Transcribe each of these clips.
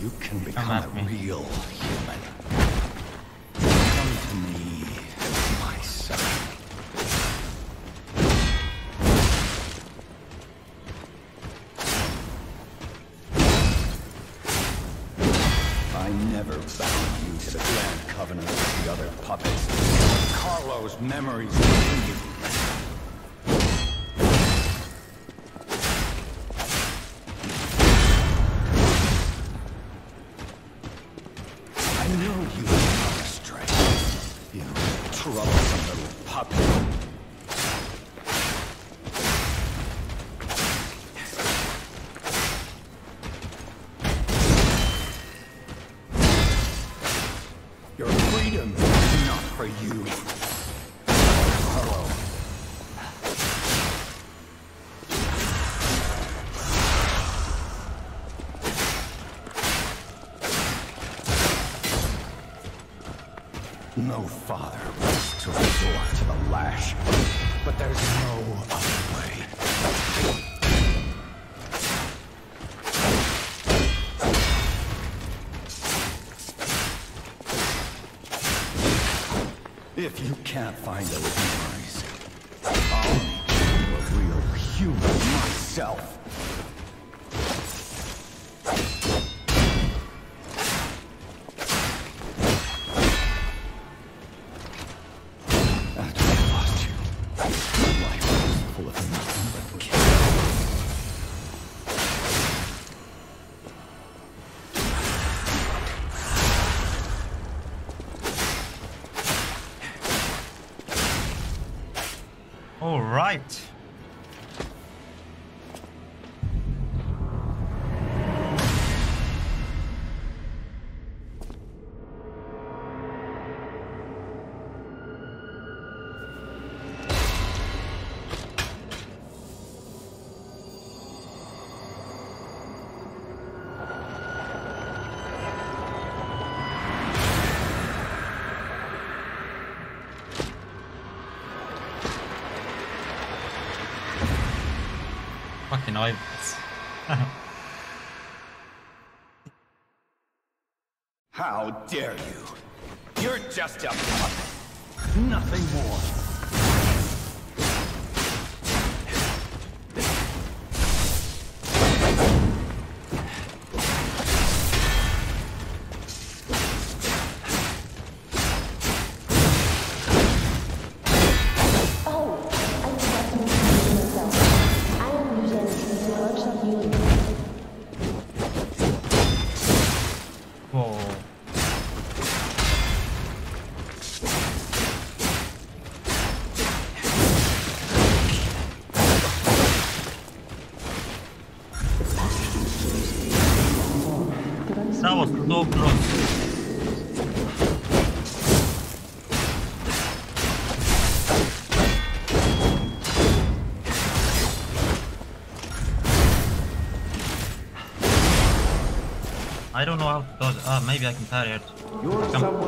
You can become a me. real human. Come to me, my son. I never bound you to the grand covenant of the other puppets. Carlo's memories in for you. No father wants to resort to the lash, but there's no other way. If you can't find those memories, I'll make you a real human myself. All right. Fucking idols. How dare you? You're just a puppet. Nothing more. Was so close. I don't know how to dodge. Ah, maybe I can parry it. Come.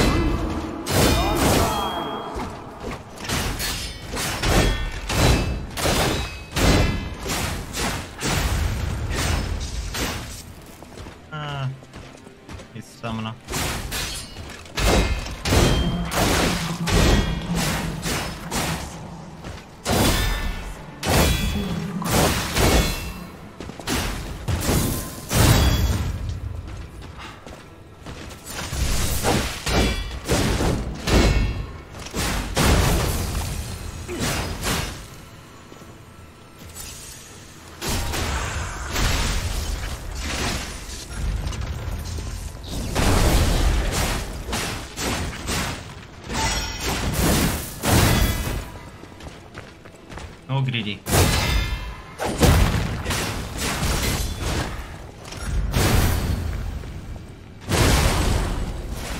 No greedy.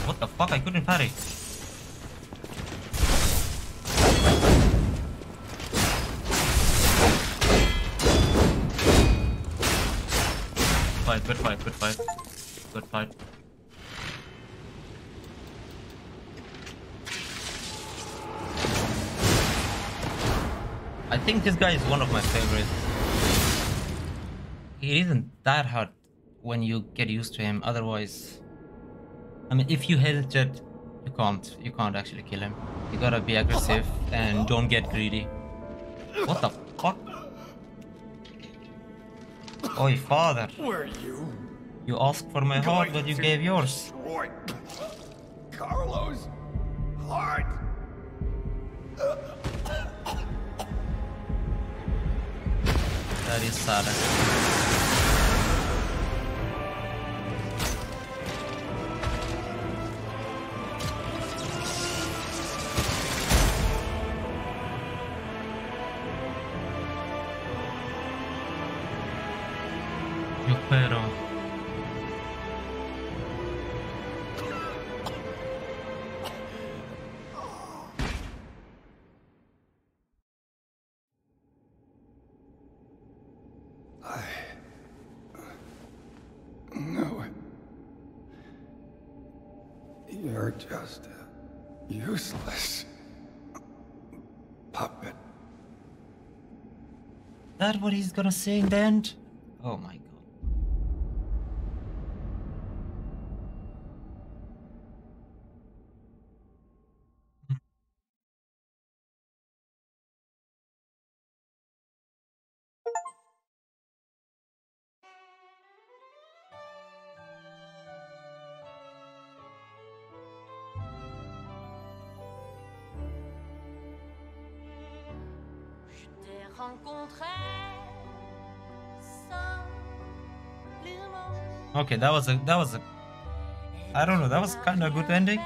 What the fuck? I couldn't parry. Fight, good fight, good fight. Good fight. I think this guy is one of my favorites. He isn't that hard when you get used to him, otherwise... I mean, if you hit it, you can't. You can't actually kill him. You gotta be aggressive and don't get greedy. What the fuck? Oi, father. Were you? You asked for my heart, but you gave yours. Carlo's heart. That is sad. Yo pero No. You're just a useless puppet. that what he's gonna say in the end? Oh my god. Okay, that was a that was a I don't know, that was kinda a good ending.